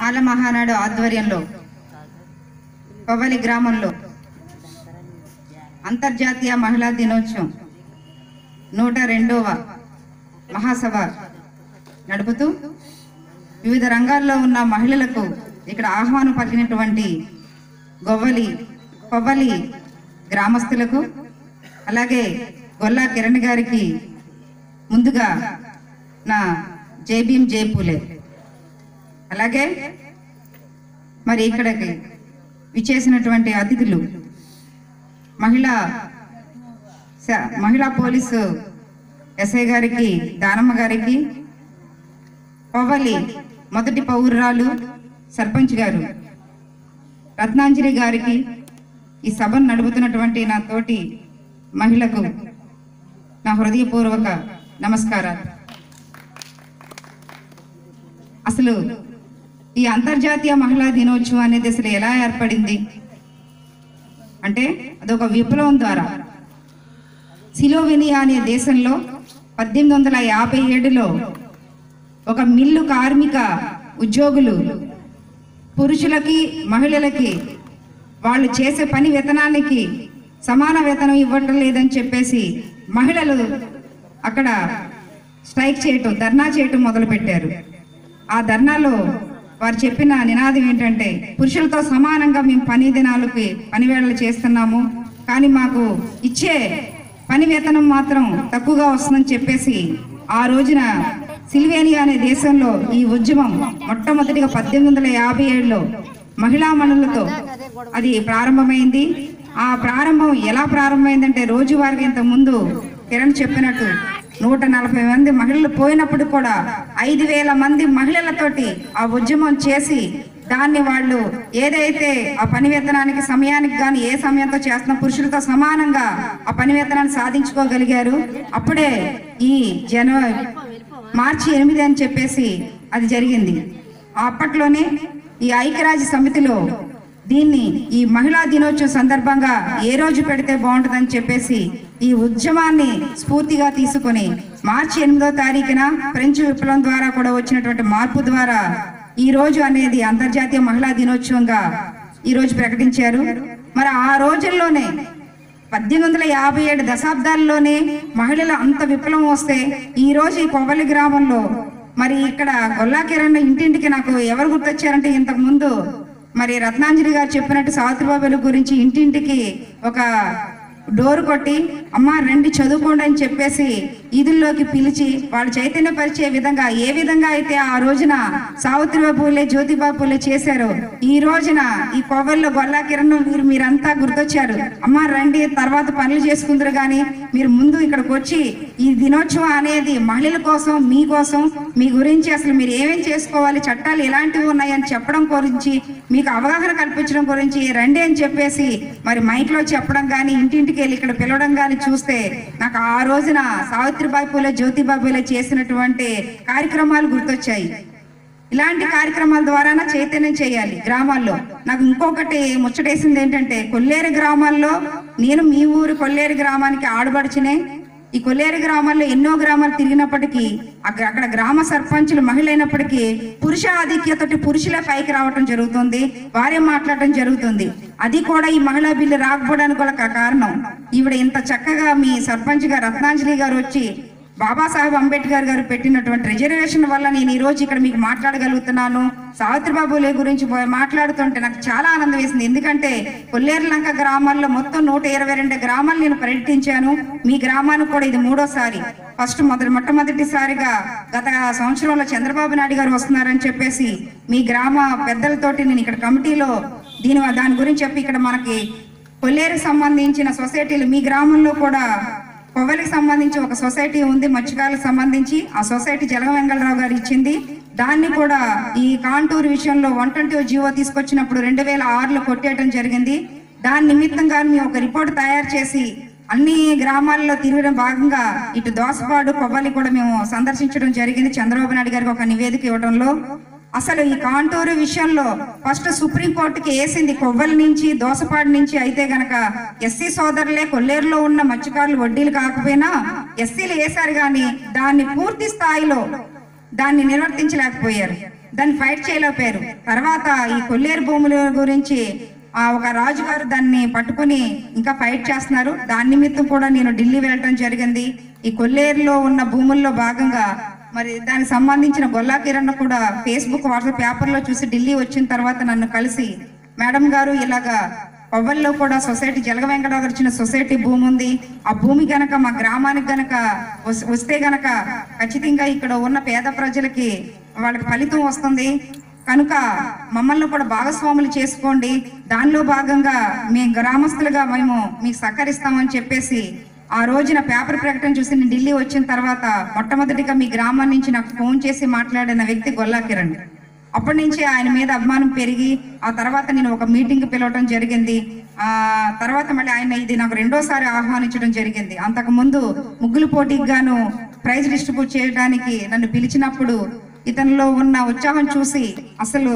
ఆల మహానాడు ఆధ్వర్యంలో కొవ్వలి గ్రామంలో అంతర్జాతీయ మహిళా దినోత్సవం నూట రెండవ మహాసభ నడుపుతూ వివిధ రంగాల్లో ఉన్న మహిళలకు ఇక్కడ ఆహ్వానం పలికినటువంటి గొవ్వలి కొవ్వలి గ్రామస్తులకు అలాగే గొల్లా కిరణ్ గారికి ముందుగా నా జైభీం జైపూలే అలాగే మరి ఇక్కడికి విచ్చేసినటువంటి అతిథులు మహిళా మహిళా పోలీసు ఎస్ఐ గారికి దానమ్మ గారికి పవ్వలి మొదటి పౌరురాలు సర్పంచ్ గారు రత్నాంజలి గారికి ఈ సభను నడుపుతున్నటువంటి నా తోటి మహిళకు నా హృదయపూర్వక నమస్కారాలు. అసలు ఈ అంతర్జాతీయ మహిళా దినోత్సవం అనేది అసలు ఎలా ఏర్పడింది? అంటే అదొక విప్లవం ద్వారా. సిలోవెనియా అనే దేశంలో పద్దెనిమిది వందల యాభై ఏడులో ఒక మిల్లు కార్మిక ఉద్యోగులు పురుషులకి మహిళలకి వాళ్ళు చేసే పని వేతనానికి సమాన వేతనం ఇవ్వటం లేదని చెప్పేసి మహిళలు అక్కడ స్ట్రైక్ చేయటం ధర్నా చేయటం మొదలుపెట్టారు. ఆ ధర్నాలో వారు చెప్పిన నినాదం ఏంటంటే పురుషులతో సమానంగా మేము పని దినాలకి పని వేళలు చేస్తున్నాము. కానీ మాకు ఇచ్చే పని వేతనం మాత్రం తక్కువగా వస్తుందని చెప్పేసి ఆ రోజున సిల్వేనియా అనే దేశంలో ఈ ఉద్యమం మొట్టమొదటిగా పద్దెనిమిది వందల యాభై ఏడులో మహిళా మనులతో అది ప్రారంభమైంది. ఆ ప్రారంభం ఎలా ప్రారంభమైందంటే రోజువారికి ఇంత ముందు కిరణ్ చెప్పినట్టు నూట నలభై మంది మహిళలు పోయినప్పుడు కూడా ఐదు వేల మంది మహిళలతోటి ఆ ఉద్యమం చేసి దాన్ని వాళ్ళు ఏదైతే ఆ పని వేతనానికి సమయానికి కానీ ఏ సమయంతో చేస్తున్న పురుషులతో సమానంగా ఆ పని వేతనాన్ని సాధించుకోగలిగారు. అప్పుడే ఈ జనవరి మార్చి ఎనిమిది అని చెప్పేసి అది జరిగింది. అప్పట్లోనే ఈ ఐక్యరాజ్య సమితిలో దీన్ని ఈ మహిళా దినోత్సవం సందర్భంగా ఏ రోజు పెడితే బాగుంటుందని చెప్పేసి ఈ ఉద్యమాన్ని స్ఫూర్తిగా తీసుకొని మార్చి ఎనిమిదో తారీఖున ఫ్రెంచ్ విప్లవం ద్వారా కూడా వచ్చినటువంటి మార్పు ద్వారా ఈ రోజు అనేది అంతర్జాతీయ మహిళా దినోత్సవంగా ఈ రోజు ప్రకటించారు. మరి ఆ రోజుల్లోనే పద్దెనిమిది వందల యాభై ఏడు దశాబ్దాల్లోనే మహిళలు అంత విప్లవం వస్తే ఈ రోజు ఈ కొవ్వలి గ్రామంలో మరి ఇక్కడ గొల్లా కిరణ్ ఇంటింటికి నాకు ఎవరు గుర్తొచ్చారంటే ఇంతకు ముందు మరి రత్నాంజలి గారు చెప్పినట్టు సావిత్రిబాబు గురించి ఇంటింటికి ఒక డోర్ కొట్టి అమ్మ రండి చదువుకోండి అని చెప్పేసి ఈదుల్లోకి పిలిచి వాళ్ళు చైతన్యపరిచే విధంగా ఏ విధంగా అయితే ఆ రోజున సావిత్రిబాబు పూలే జ్యోతిబా పూలే ఈ రోజున ఈ కొవ్వల్లో గొల్లా కిరణ్ మీరు మీరంతా గుర్తొచ్చారు. అమ్మ రండి తర్వాత పనులు చేసుకుందరు కానీ మీరు ముందు ఇక్కడికి వచ్చి ఈ దినోత్సవం అనేది మహిళల కోసం మీ కోసం మీ గురించి అసలు మీరు ఏమేం చేసుకోవాలి చట్టాలు ఎలాంటివి ఉన్నాయని చెప్పడం గురించి మీకు అవగాహన కల్పించడం గురించి రండి అని చెప్పేసి మరి మైక్లో చెప్పడం కానీ ఇంటింటికి వెళ్ళి ఇక్కడ పిలవడం కానీ చూస్తే నాకు ఆ రోజున సావిత్రిబాయి పూలే జ్యోతిబాయి పూలే చేసినటువంటి కార్యక్రమాలు గుర్తొచ్చాయి. ఇలాంటి కార్యక్రమాల ద్వారా చైతన్యం చేయాలి గ్రామాల్లో. నాకు ఇంకొకటి ముచ్చటేసింది ఏంటంటే కొల్లేరు గ్రామాల్లో నేను మీ ఊరు కొల్లేరు గ్రామానికి ఆడబడిచినే ఈ కొల్లేరు గ్రామాల్లో ఎన్నో గ్రామాలు తిరిగినప్పటికీ అక్కడ అక్కడ గ్రామ సర్పంచులు మహిళ అయినప్పటికీ పురుష ఆధిక్యతటి పురుషులే పైకి రావటం జరుగుతుంది వారే మాట్లాడటం జరుగుతుంది. అది కూడా ఈ మహిళా బిల్లు రాకపోవడానికి ఒక కారణం. ఈవిడ ఇంత చక్కగా మీ సర్పంచ్ గారు రత్నాంజలి గారు వచ్చి బాబాసాహెబ్ అంబేద్కర్ గారు పెట్టినటువంటి రిజర్వేషన్ వల్ల నేను ఈ రోజు ఇక్కడ మీకు మాట్లాడగలుగుతున్నాను. సావిత్రిబాబులే గురించి పోయి మాట్లాడుతుంటే నాకు చాలా ఆనందం వేసింది. ఎందుకంటే కొల్లేరు లంక గ్రామాల్లో మొత్తం నూట ఇరవై రెండు గ్రామాలు నేను పర్యటించాను. మీ గ్రామానికి కూడా ఇది మూడోసారి. ఫస్ట్ మొదటి మొట్టమొదటిసారిగా గత సంవత్సరంలో చంద్రబాబు నాయుడు గారు వస్తున్నారని చెప్పేసి మీ గ్రామ పెద్దలతోటి నేను ఇక్కడ కమిటీలో దీని దాని గురించి చెప్పి ఇక్కడ మనకి కొల్లేరుకి సంబంధించిన సొసైటీలు మీ గ్రామంలో కూడా కొవ్వలికి సంబంధించి ఒక సొసైటీ ఉంది మత్స్యకారులకు సంబంధించి. ఆ సొసైటీ జలగ వెంగళరావు గారు ఇచ్చింది. దాన్ని కూడా ఈ కాంటూరు విషయంలో వన్ ట్వంటీ జీవో తీసుకొచ్చినప్పుడు రెండు వేల ఆరులో కొట్టేయడం జరిగింది. దాని నిమిత్తంగా మేము ఒక రిపోర్ట్ తయారు చేసి అన్ని గ్రామాల్లో తిరగడం భాగంగా ఇటు దోసపాడు కొవ్వలి కూడా మేము సందర్శించడం జరిగింది. చంద్రబాబు నాయుడు గారికి ఒక నివేదిక ఇవ్వడంలో అసలు ఈ కాంటూరు విషయంలో ఫస్ట్ సుప్రీంకోర్టుకి వేసింది కొవ్వలి నుంచి దోసపాడు నుంచి అయితే గనక ఎస్సీ సోదరులే కొల్లేరులో ఉన్న మత్స్యకారులు వడ్డీలు కాకపోయినా ఎస్సీలు వేశారు కానీ దాన్ని పూర్తి స్థాయిలో దాన్ని నిర్వర్తించలేకపోయారు. దాన్ని ఫైట్ చేయలేకపోయారు. తర్వాత ఈ కొల్లేరు భూముల గురించి ఆ ఒక రాజుగారు దాన్ని పట్టుకుని ఇంకా ఫైట్ చేస్తున్నారు. దాని నిమిత్తం కూడా నేను ఢిల్లీ వెళ్ళటం జరిగింది. ఈ కొల్లేరులో ఉన్న భూముల్లో భాగంగా మరి దానికి సంబంధించిన గొల్లా కిరణ్ కూడా ఫేస్బుక్ వాట్సాప్ పేపర్లో చూసి ఢిల్లీ వచ్చిన తర్వాత నన్ను కలిసి మేడం గారు ఇలాగా పవ్వల్లో కూడా సొసైటీ జలగ వెంకటరావు ఇచ్చిన సొసైటీ భూమి ఉంది. ఆ భూమి గనక మా గ్రామానికి గనక వస్తే గనక ఖచ్చితంగా ఇక్కడ ఉన్న పేద ప్రజలకి వాళ్ళకి ఫలితం వస్తుంది. కనుక మమ్మల్ని కూడా భాగస్వాములు చేసుకోండి. దానిలో భాగంగా మీ గ్రామస్తులుగా మేము మీకు సహకరిస్తామని చెప్పేసి ఆ రోజున పేపర్ ప్రకటన చూసి నేను ఢిల్లీ వచ్చిన తర్వాత మొట్టమొదటిగా మీ గ్రామం నుంచి నాకు ఫోన్ చేసి మాట్లాడిన వ్యక్తి గొల్లా కిరణ్. అప్పటి నుంచి ఆయన మీద అభిమానం పెరిగి ఆ తర్వాత నేను ఒక మీటింగ్ పిలవటం జరిగింది. ఆ తర్వాత మళ్ళీ ఆయన ఇది నాకు రెండోసారి ఆహ్వానించడం జరిగింది. అంతకు ముందు ముగ్గులు పోటీకి గాను ప్రైజ్ డిస్ట్రిబ్యూట్ చేయడానికి నన్ను పిలిచినప్పుడు ఇతనిలో ఉన్న ఉత్సాహం చూసి అసలు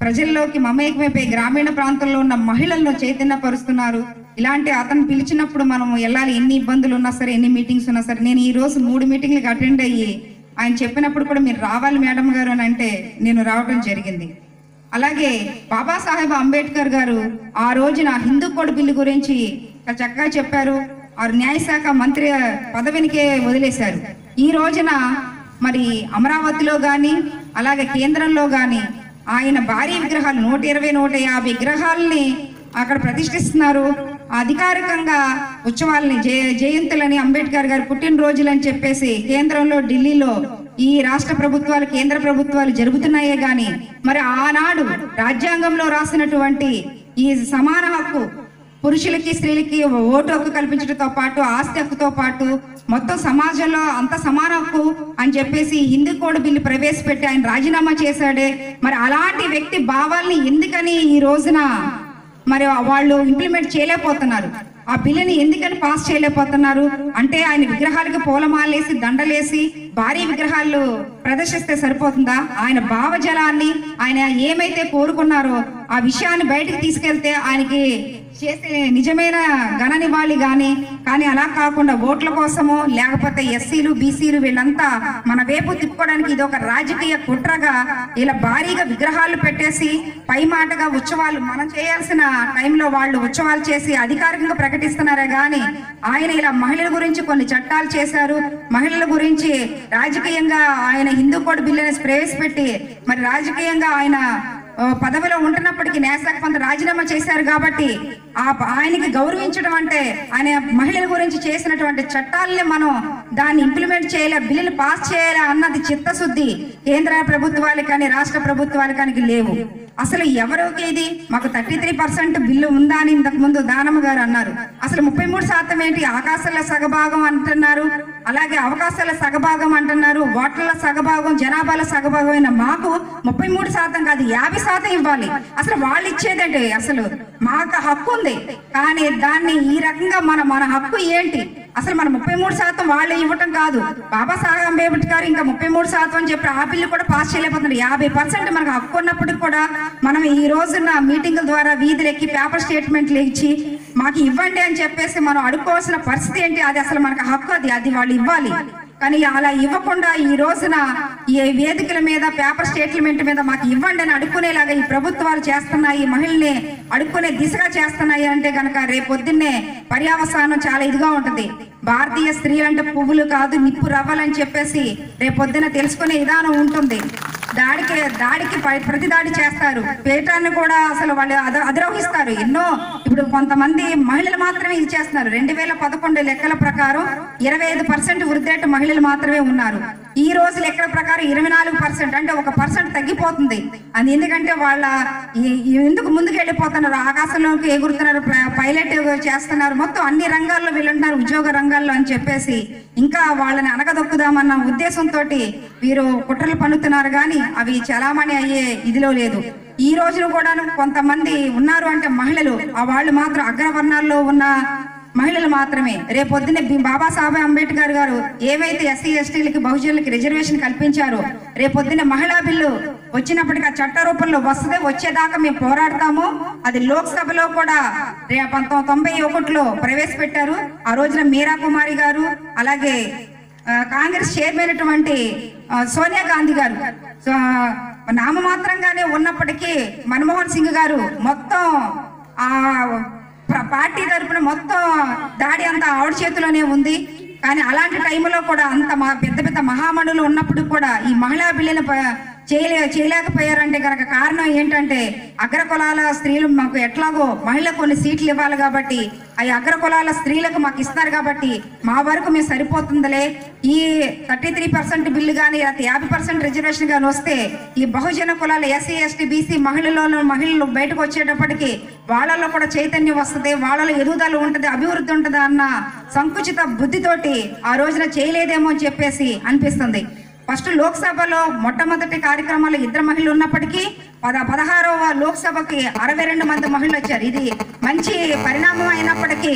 ప్రజల్లోకి మమేకమైపోయి గ్రామీణ ప్రాంతంలో ఉన్న మహిళలను చైతన్యపరుస్తున్నారు. ఇలాంటి అతను పిలిచినప్పుడు మనం వెళ్ళాలి. ఎన్ని ఇబ్బందులు ఉన్నా సరే ఎన్ని మీటింగ్స్ ఉన్నా సరే. నేను ఈ రోజు మూడు మీటింగ్లకు అటెండ్ అయ్యి ఆయన చెప్పినప్పుడు కూడా మీరు రావాలి మేడం గారు అని అంటే నేను రావడం జరిగింది. అలాగే బాబాసాహెబ్ అంబేద్కర్ గారు ఆ రోజున హిందూ కోడ్ బిల్లు గురించి చక్కగా చెప్పారు. వారు న్యాయశాఖ మంత్రి పదవినికే వదిలేశారు. ఈ రోజున మరి అమరావతిలో కానీ అలాగే కేంద్రంలో కానీ ఆయన భారీ విగ్రహాలు నూట ఇరవై నూట యాభై విగ్రహాలని అక్కడ ప్రతిష్ఠిస్తున్నారు. అధికారికంగా ఉత్సవాలని జయ జయంతులని అంబేద్కర్ గారు పుట్టినరోజులని చెప్పేసి కేంద్రంలో ఢిల్లీలో ఈ రాష్ట్ర ప్రభుత్వాలు కేంద్ర ప్రభుత్వాలు జరుగుతున్నాయే గాని మరి ఆనాడు రాజ్యాంగంలో రాసినటువంటి ఈ సమాన హక్కు పురుషులకి స్త్రీలకి ఓటు హక్కు కల్పించడంతో పాటు ఆస్తి హక్కుతో పాటు మొత్తం సమాజంలో అంత సమాన హక్కు అని చెప్పేసి హిందూ కోడ్ బిల్లు ప్రవేశపెట్టి ఆయన రాజీనామా చేశాడే. మరి అలాంటి వ్యక్తి భావాల్ని ఎందుకని ఈ రోజున మరి వాళ్ళు ఇంప్లిమెంట్ చేయలేకపోతున్నారు. ఆ బిల్లుని ఎందుకని పాస్ చేయలేకపోతున్నారు? అంటే ఆయన విగ్రహాలకు పూలమాలేసి దండలేసి భారీ విగ్రహాలు ప్రదర్శిస్తే సరిపోతుందా? ఆయన భావజలాన్ని ఆయన ఏమైతే కోరుకున్నారో ఆ విషయాన్ని బయటకు తీసుకెళ్తే ఆయనకి చేసే నిజమైన గణనివ్వాలి కానీ గాని కానీ అలా కాకుండా ఓట్ల కోసమో లేకపోతే ఎస్సీలు బీసీలు వీళ్ళంతా మన వైపు తిప్పుకోవడానికి ఇది ఒక రాజకీయ కుట్రగా ఇలా భారీగా విగ్రహాలు పెట్టేసి పై మాటగా ఉత్సవాలు మనం చేయాల్సిన టైంలో వాళ్ళు ఉత్సవాలు చేసి అధికారికంగా ప్రకటిస్తున్నారే గాని ఆయన ఇలా మహిళల గురించి కొన్ని చట్టాలు చేశారు. మహిళల గురించి రాజకీయంగా ఆయన హిందూ కోడ్ బిల్లు ప్రవేశపెట్టి మరి రాజకీయంగా ఆయన పదవిలో ఉంటున్నప్పటికీ న్యాయశాఖ కొంత రాజీనామా చేశారు కాబట్టి ఆ ఆయనకి గౌరవించడం అంటే ఆయన మహిళల గురించి చేసినటువంటి చట్టాలని మనం దాన్ని ఇంప్లిమెంట్ చేయాలి బిల్లులు పాస్ చేయాలి అన్నది చిత్తశుద్ధి కేంద్ర ప్రభుత్వాలు కానీ రాష్ట్ర ప్రభుత్వాలు కానీ లేవు. అసలు ఎవరికి ఇది? మాకు థర్టీ త్రీ పర్సెంట్ బిల్లు ఉందా అని ఇంతకు ముందు దానమ్మ గారు అన్నారు. అసలు ముప్పై మూడు శాతం ఏంటి? ఆకాశంలో సగభాగం అంటున్నారు. అలాగే అవకాశాల సగభాగం అంటున్నారు. ఓట్ల సగభాగం జనాభాల సగభాగం అయిన మాకు ముప్పై మూడు శాతం కాదు యాభై శాతం ఇవ్వాలి. అసలు వాళ్ళు ఇచ్చేదంటే? అసలు మాకు హక్కు ఉంది. కానీ దాన్ని ఈ రకంగా మన మన హక్కు ఏంటి? అసలు మన ముప్పై మూడు శాతం వాళ్ళు ఇవ్వటం కాదు. బాబాసాహెబ్ అంబేద్కర్ ఇంకా ముప్పై మూడు శాతం అని చెప్పి ఆ బిల్లు కూడా పాస్ చేయలేకపోతున్నారు. యాభై పర్సెంట్ మనకు హక్కు ఉన్నప్పటికి కూడా మనం ఈ రోజున మీటింగుల ద్వారా వీధులు ఎక్కి పేపర్ స్టేట్మెంట్లు ఇచ్చి మాకు ఇవ్వండి అని చెప్పేసి మనం అడుక్కోవాల్సిన పరిస్థితి ఏంటి? అది అసలు మనకు హక్కు అది అది వాళ్ళు ఇవ్వాలి. కానీ అలా ఇవ్వకుండా ఈ రోజున ఈ వేదికల మీద పేపర్ స్టేట్మెంట్ మీద మాకు ఇవ్వండి అని అడుక్కునేలాగా ఈ ప్రభుత్వాలు చేస్తున్నాయి. ఈ మహిళల్ని అడుక్కునే దిశగా చేస్తున్నాయి అంటే కనుక రేపొద్దున్నే పర్యావసానం చాలా ఇదిగా ఉంటుంది. భారతీయ స్త్రీలంటే పువ్వులు కాదు నిప్పు రవ్వాలని చెప్పేసి రేపొద్దున తెలుసుకునే విధానం ఉంటుంది. దాడికి దాడికి ప్రతి దాడి చేస్తారు. పేటాన్ని కూడా అసలు వాళ్ళు అద అధిరోహిస్తారు. ఎన్నో ఇప్పుడు కొంతమంది మహిళలు మాత్రమే ఇది చేస్తున్నారు. రెండు వేల పదకొండు లెక్కల ప్రకారం ఇరవై ఐదు పర్సెంట్ వృద్ధేట మహిళలు మాత్రమే ఉన్నారు. ఈ రోజు లెక్కల ప్రకారం ఇరవై నాలుగు పర్సెంట్ అంటే ఒక పర్సెంట్ తగ్గిపోతుంది. అది ఎందుకంటే వాళ్ళ ఎందుకు ముందుకు వెళ్ళిపోతున్నారు? ఆకాశంలోకి ఎగురుతున్నారు పైలట్ చేస్తున్నారు. మొత్తం అన్ని రంగాల్లో వీళ్ళుంటున్నారు ఉద్యోగ రంగాల్లో అని చెప్పేసి ఇంకా వాళ్ళని అనగదొక్కుదామన్న ఉద్దేశంతో వీరు కుట్రలు పన్నుతున్నారు కానీ అవి చలామణి అయ్యే ఇదిలో లేదు. ఈ రోజున కూడా కొంతమంది ఉన్నారు అంటే మహిళలు ఆ వాళ్ళు మాత్రం అగ్రవర్ణాల్లో ఉన్న మహిళలు మాత్రమే. రేపొద్దున బాబాసాహెబ్ అంబేద్కర్ గారు ఏవైతే ఎస్సీ ఎస్టీలకి బహుజనులకి రిజర్వేషన్ కల్పించారో రేపొద్దున మహిళా బిల్లు వచ్చినప్పటికీ ఆ చట్ట రూపంలో వస్తుంది వచ్చేదాకా మేము పోరాడతాము. అది లోక్సభలో కూడా రే పంతొమ్మిది తొంభై ఒకటిలో ప్రవేశపెట్టారు. ఆ రోజున మీరా కుమారి గారు అలాగే కాంగ్రెస్ చైర్మన్ అయినటువంటి సోనియా గాంధీ గారు. నామమాత్రంగానే ఉన్నప్పటికీ మన్మోహన్ సింగ్ గారు మొత్తం ఆ పార్టీ తరపున మొత్తం దాడి అంతా ఆవిడ చేతిలోనే ఉంది. కానీ అలాంటి టైంలో కూడా అంత మా పెద్ద పెద్ద మహామణులు ఉన్నప్పుడు కూడా ఈ మహిళా బిల్లును చేయలే చేయలేకపోయారంటే కనుక కారణం ఏంటంటే అగ్ర కులాల స్త్రీలు మాకు ఎట్లాగో మహిళ కొన్ని సీట్లు ఇవ్వాలి కాబట్టి ఆ అగ్ర కులాల స్త్రీలకు మాకు ఇస్తారు కాబట్టి మా వరకు మేము సరిపోతుందిలే. ఈ థర్టీ త్రీ పర్సెంట్ బిల్లు కానీ లేకపోతే యాభై పర్సెంట్ రిజర్వేషన్ కానీ వస్తే ఈ బహుజన కులాల ఎస్సీ ఎస్టీ బీసీ మహిళలలో మహిళలు బయటకు వచ్చేటప్పటికి వాళ్ళలో కూడా చైతన్యం వస్తుంది వాళ్ళలో ఎదుగుదల ఉంటుంది అభివృద్ధి ఉంటుంది అన్న సంకుచిత బుద్ధితోటి ఆ రోజున చేయలేదేమో అని చెప్పేసి అనిపిస్తుంది. ఫస్ట్ లోక్సభలో మొట్టమొదటి కార్యక్రమాలు ఇద్దరు మహిళలు ఉన్నప్పటికీ పద పదహారవ లోక్సభకి అరవై రెండు మంది మహిళలు వచ్చారు. ఇది మంచి పరిణామం అయినప్పటికీ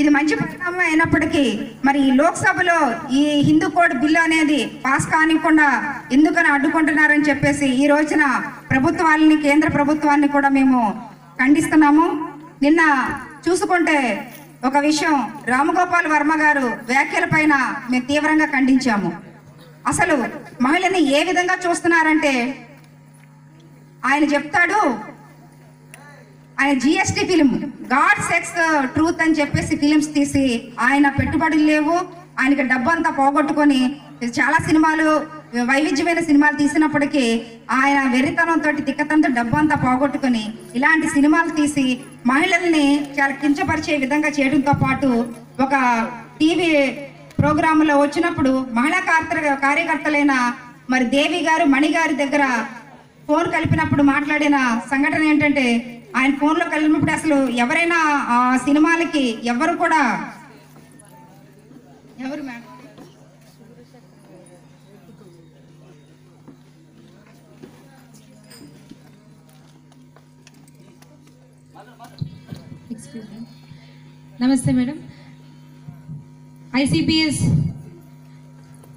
ఇది మంచి పరిణామం అయినప్పటికీ మరి లోక్సభలో ఈ హిందూ కోడ్ బిల్లు అనేది పాస్ కానివ్వకుండా ఎందుకని అడ్డుకుంటున్నారని చెప్పేసి ఈ రోజున ప్రభుత్వాలని కేంద్ర ప్రభుత్వాన్ని కూడా మేము ఖండిస్తున్నాము. నిన్న చూసుకుంటే ఒక విషయం రామగోపాల్ వర్మ గారు వ్యాఖ్యల పైన మేము తీవ్రంగా ఖండించాము. అసలు మహిళని ఏ విధంగా చూస్తున్నారంటే ఆయన చెప్తాడు ఆయన GST film god sex truth అని చెప్పేసి ఫిలిమ్స్ తీసి ఆయన పెట్టుబడులు లేవు. ఆయనకి డబ్బు అంతా పోగొట్టుకొని చాలా సినిమాలు వైవిధ్యమైన సినిమాలు తీసినప్పటికీ ఆయన వెర్రితనంతో తిక్కతంతో డబ్బు అంతా పోగొట్టుకొని ఇలాంటి సినిమాలు తీసి మహిళల్ని చాలా కించపరిచే విధంగా చేయడంతో పాటు ఒక టీవీ ప్రోగ్రాంలో వచ్చినప్పుడు మహిళా కార్త కార్యకర్తలైన మరి దేవి గారు మణి గారి దగ్గర ఫోన్ కలిపినప్పుడు మాట్లాడిన సంఘటన ఏంటంటే ఆయన ఫోన్లో కలిగినప్పుడు అసలు ఎవరైనా ఆ సినిమాలకి ఎవరు కూడా ఎవరు మేడం నమస్తే madam. ICPS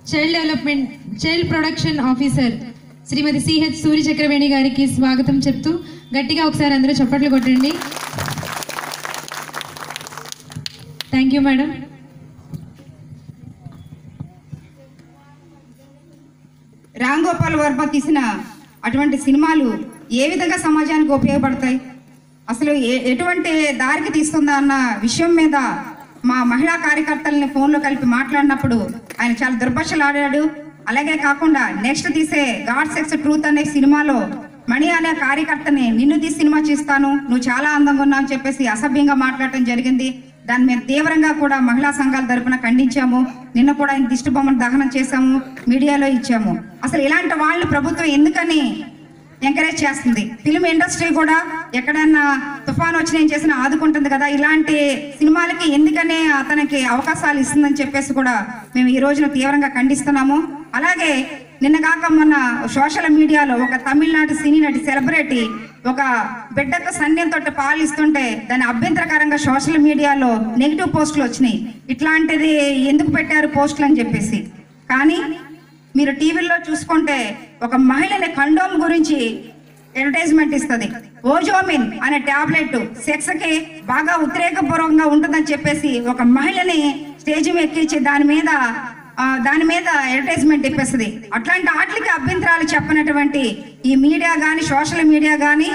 child development child protection officer Shrimati Ch Surya Chakraveni గారికి స్వాగతం చెప్తూ గట్టిగా ఒకసారి అందరూ చప్పట్లు కొట్టండి. Thank you madam Ram Gopal Varma తీసిన అటువంటి సినిమాలు ఏ విధంగా సమాజానికి ఉపయోగపడతాయి? అసలు ఏ- ఎటువంటి దారికి తీస్తుందా అన్న విషయం మీద మా మహిళా కార్యకర్తల్ని ఫోన్లో కలిపి మాట్లాడినప్పుడు ఆయన చాలా దుర్భాషలు ఆడాడు అలాగే కాకుండా నెక్స్ట్ తీసే గాడ్ సెక్స్ ట్రూత్ అనే సినిమాలో మణి అనే కార్యకర్తని నిన్ను తీసి సినిమా చేస్తాను నువ్వు చాలా అందంగా ఉన్నావు అని చెప్పేసి అసభ్యంగా మాట్లాడటం జరిగింది. దాన్ని మేము తీవ్రంగా కూడా మహిళా సంఘాల తరపున ఖండించాము. నిన్న కూడా ఆయన దిష్టి బొమ్మను దహనం చేశాము మీడియాలో ఇచ్చాము. అసలు ఇలాంటి వాళ్ళు ప్రభుత్వం ఎందుకని ఎంకరేజ్ చేస్తుంది? ఫిల్మ్ ఇండస్ట్రీ కూడా ఎక్కడన్నా తుఫాన్ వచ్చి నేను చేసిన ఆదుకుంటుంది కదా. ఇలాంటి సినిమాలకి ఎందుకనే అతనికి అవకాశాలు ఇస్తుందని చెప్పేసి కూడా మేము ఈ రోజున తీవ్రంగా ఖండిస్తున్నాము. అలాగే నిన్న కాక మొన్న సోషల్ మీడియాలో ఒక తమిళనాడు సినీ నటి సెలబ్రిటీ ఒక బిడ్డకు సన్యంతో పాలిస్తుంటే దాని అభ్యంతరకరంగా సోషల్ మీడియాలో నెగిటివ్ పోస్టులు వచ్చినాయి. ఇట్లాంటిది ఎందుకు పెట్టారు పోస్టులు అని చెప్పేసి. కానీ మీరు టీవీల్లో చూసుకుంటే ఒక మహిళని కండోమ్ గురించి అడ్వర్టైజ్మెంట్ ఇస్తుంది. ఓజోమిన్ అనే టాబ్లెట్ సెక్స్కి బాగా ఉద్రేకపూర్వకంగా ఉంటుందని చెప్పేసి ఒక మహిళని స్టేజ్ ఎక్కించి దాని మీద దాని మీద అడ్వర్టైజ్మెంట్ ఇప్పేస్తుంది. అట్లాంటి వాటికి అభ్యంతరాలు చెప్పనటువంటి ఈ మీడియా కానీ సోషల్ మీడియా కానీ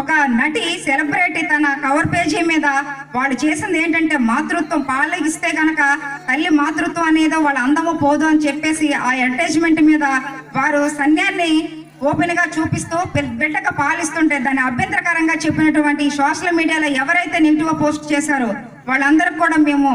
ఒక నటి సెలబ్రిటీ తన కవర్ పేజీ మీద వాళ్ళు చేసింది ఏంటంటే మాతృత్వం. పాలగిస్తే గనక తల్లి మాతృత్వం అనేది వాళ్ళ అందము పోదు అని చెప్పేసి ఆ అడ్వర్టైజ్మెంట్ మీద వారు సన్యాన్ని ఓపెన్గా చూపిస్తూ బిడ్డగా పాలిస్తుంటే దాన్ని అభ్యంతరకరంగా చెప్పినటువంటి సోషల్ మీడియాలో ఎవరైతే నెగిటివ్ పోస్ట్ చేశారో వాళ్ళందరికి కూడా మేము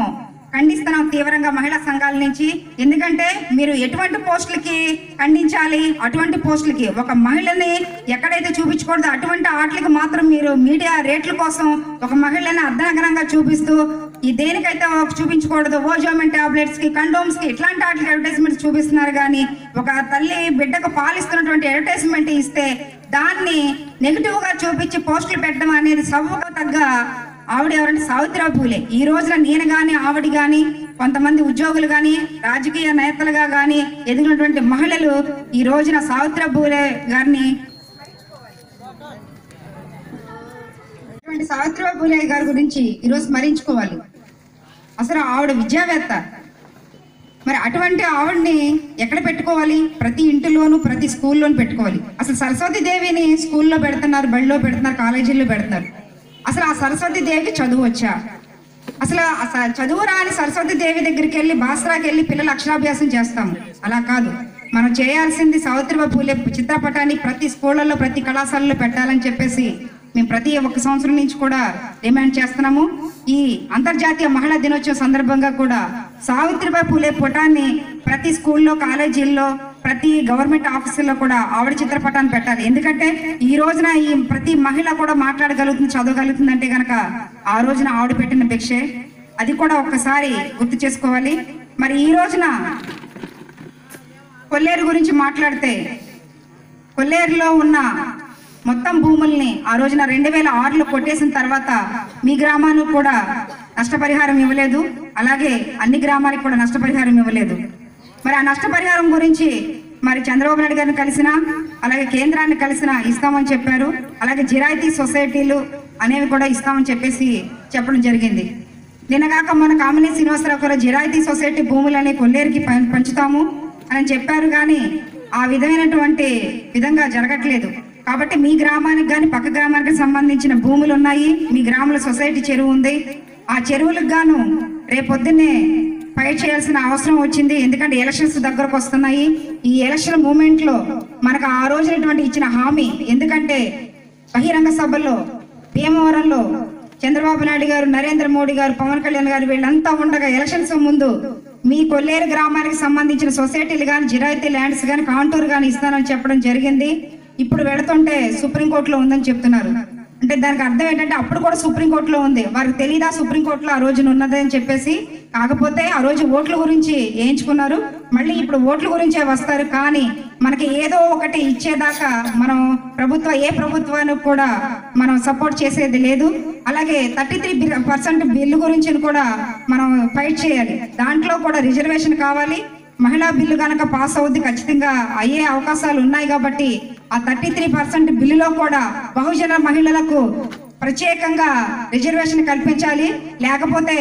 ఖండిస్తున్నాం తీవ్రంగా మహిళా సంఘాల నుంచి. ఎందుకంటే మీరు ఎటువంటి పోస్టులకి ఖండించాలి అటువంటి పోస్టులకి ఒక మహిళని ఎక్కడైతే చూపించకూడదో అటువంటి ఆటలకి మాత్రం మీరు మీడియా రేట్ల కోసం ఒక మహిళని అర్ధనగరంగా చూపిస్తూ ఈ దేనికైతే ఒక చూపించకూడదు ఓజోమెన్ టాబ్లెట్స్కి కండోమ్స్కి ఇట్లాంటి వాటికి అడ్వర్టైజ్మెంట్ చూపిస్తున్నారు కానీ ఒక తల్లి బిడ్డకు పాలిస్తున్నటువంటి అడ్వర్టైజ్మెంట్ ఇస్తే దాన్ని నెగిటివ్గా చూపించి పోస్టులు పెట్టడం అనేది సవ్వకు తగ్గ ఆవిడ ఎవరంటే సావిత్రిరావు పూలే. ఈ రోజున నేను కానీ ఆవిడ కానీ కొంతమంది ఉద్యోగులు కానీ రాజకీయ నేతలుగా కానీ ఎదిగినటువంటి మహిళలు ఈ రోజున సావిత్రిరావు పూలే గారిని అటువంటి సావిత్రిబాయి పూలే గారి గురించి ఈరోజు స్మరించుకోవాలి. అసలు ఆవిడ విద్యావేత్త. మరి అటువంటి ఆవిడ్ని ఎక్కడ పెట్టుకోవాలి? ప్రతి ఇంటిలోనూ ప్రతి స్కూల్లోనూ పెట్టుకోవాలి. అసలు సరస్వతి దేవిని స్కూల్లో పెడుతున్నారు బడిలో పెడుతున్నారు కాలేజీల్లో పెడుతున్నారు. అసలు ఆ సరస్వతి దేవికి చదువు వచ్చా? అసలు ఆ స- చదువు రాని సరస్వతి దేవి దగ్గరికి వెళ్ళి బాసరాకి వెళ్ళి పిల్లలు అక్షరాభ్యాసం చేస్తాము అలా కాదు. మనం చేయాల్సింది సావిత్రిబాయి పూలే చిత్రపటాన్ని ప్రతి స్కూళ్ళల్లో ప్రతి కళాశాలలో పెట్టాలని చెప్పేసి మేము ప్రతి ఒక్క సంవత్సరం నుంచి కూడా డిమాండ్ చేస్తున్నాము. ఈ అంతర్జాతీయ మహిళా దినోత్సవం సందర్భంగా కూడా సావిత్రిబాయి పూలే పుటాన్ని ప్రతి స్కూల్లో కాలేజీల్లో ప్రతి గవర్నమెంట్ ఆఫీసుల్లో కూడా ఆవిడ చిత్రపటాన్ని పెట్టాలి. ఎందుకంటే ఈ రోజున ఈ ప్రతి మహిళ కూడా మాట్లాడగలుగుతుంది చదవగలుగుతుంది అంటే గనక ఆ రోజున ఆవిడ పెట్టిన భిక్షే. అది కూడా ఒక్కసారి గుర్తు చేసుకోవాలి. మరి ఈ రోజున కొల్లేరు గురించి మాట్లాడితే కొల్లేరులో ఉన్న మొత్తం భూముల్ని ఆ రోజున రెండు వేల ఆరులో కొట్టేసిన తర్వాత మీ గ్రామానికి కూడా నష్టపరిహారం ఇవ్వలేదు. అలాగే అన్ని గ్రామాలకు కూడా నష్టపరిహారం ఇవ్వలేదు. మరి ఆ నష్టపరిహారం గురించి మరి చంద్రబాబు నాయుడు గారిని కలిసినా అలాగే కేంద్రాన్ని కలిసినా ఇస్తామని చెప్పారు. అలాగే జిరాయితీ సొసైటీలు అనేవి కూడా ఇస్తామని చెప్పేసి చెప్పడం జరిగింది. నిన్నగాక మన కామినీ శ్రీనివాసరావు గారు జిరాయితీ సొసైటీ భూములని కొల్లేరుకి పం- పంచుతాము అని చెప్పారు కానీ ఆ విధమైనటువంటి విధంగా జరగట్లేదు. కాబట్టి మీ గ్రామానికి కానీ పక్క గ్రామానికి సంబంధించిన భూములు ఉన్నాయి మీ గ్రామంలో సొసైటీ చెరువు ఉంది. ఆ చెరువులకు గాను రేపొద్దున్నే ఫైట్ చేయాల్సిన అవసరం వచ్చింది. ఎందుకంటే ఎలక్షన్స్ దగ్గరకు వస్తున్నాయి. ఈ ఎలక్షన్ మూమెంట్లో మనకు ఆ రోజునటువంటి ఇచ్చిన హామీ ఎందుకంటే బహిరంగ సభల్లో భీమవరంలో చంద్రబాబు నాయుడు గారు నరేంద్ర మోడీ గారు పవన్ కళ్యాణ్ గారు వీళ్ళంతా ఉండగా ఎలక్షన్స్ ముందు మీ కొల్లేరు గ్రామానికి సంబంధించిన సొసైటీలు కానీ జిరాయితీ ల్యాండ్స్ కానీ కాంటూర్ కానీ ఇస్తానని చెప్పడం జరిగింది. ఇప్పుడు వెళుతుంటే సుప్రీంకోర్టులో ఉందని చెప్తున్నారు. అంటే దానికి అర్థం ఏంటంటే అప్పుడు కూడా సుప్రీంకోర్టులో ఉంది. వారికి తెలియదా సుప్రీంకోర్టులో ఆ రోజున ఉన్నదని చెప్పేసి? కాకపోతే ఆ రోజు ఓట్ల గురించి వేయించుకున్నారు మళ్ళీ ఇప్పుడు ఓట్ల గురించే వస్తారు. కానీ మనకి ఏదో ఒకటి ఇచ్చేదాకా మనం ప్రభుత్వ ఏ ప్రభుత్వానికి కూడా మనం సపోర్ట్ చేసేది లేదు. అలాగే థర్టీ త్రీ పర్సెంట్ బిల్లు గురించి కూడా మనం ఫైట్ చేయాలి. దాంట్లో కూడా రిజర్వేషన్ కావాలి. మహిళా బిల్లు కనుక పాస్ అవుద్ది ఖచ్చితంగా అయ్యే అవకాశాలు ఉన్నాయి కాబట్టి ఆ థర్టీ త్రీ పర్సెంట్ బిల్లులో కూడా బహుజన మహిళలకు ప్రత్యేకంగా రిజర్వేషన్ కల్పించాలి. లేకపోతే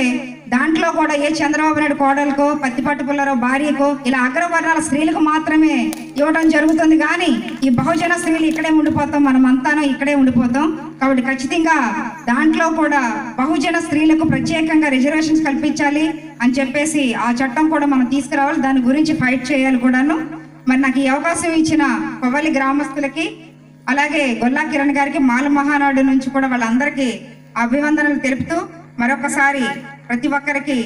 దాంట్లో కూడా ఏ చంద్రబాబు నాయుడు కోడలకో పత్తిపట్టు పుల్లరో భార్యకో ఇలా అగ్రవర్ణాల స్త్రీలకు మాత్రమే ఇవ్వడం జరుగుతుంది. కానీ ఈ బహుజన స్త్రీలు ఇక్కడే ఉండిపోతాం మనం అంతాను ఇక్కడే ఉండిపోతాం. కాబట్టి ఖచ్చితంగా దాంట్లో కూడా బహుజన స్త్రీలకు ప్రత్యేకంగా రిజర్వేషన్స్ కల్పించాలి అని చెప్పేసి ఆ చట్టం కూడా మనం తీసుకురావాలి. దాని గురించి ఫైట్ చేయాలి కూడాను. మరి నాకు ఈ అవకాశం ఇచ్చిన కొవ్వలి గ్రామస్తులకి అలాగే గొల్లా కిరణ్ గారికి మాల మహానాడు నుంచి కూడా వాళ్ళందరికీ అభివందనలు తెలుపుతూ మరొకసారి ప్రతి ఒక్కరికి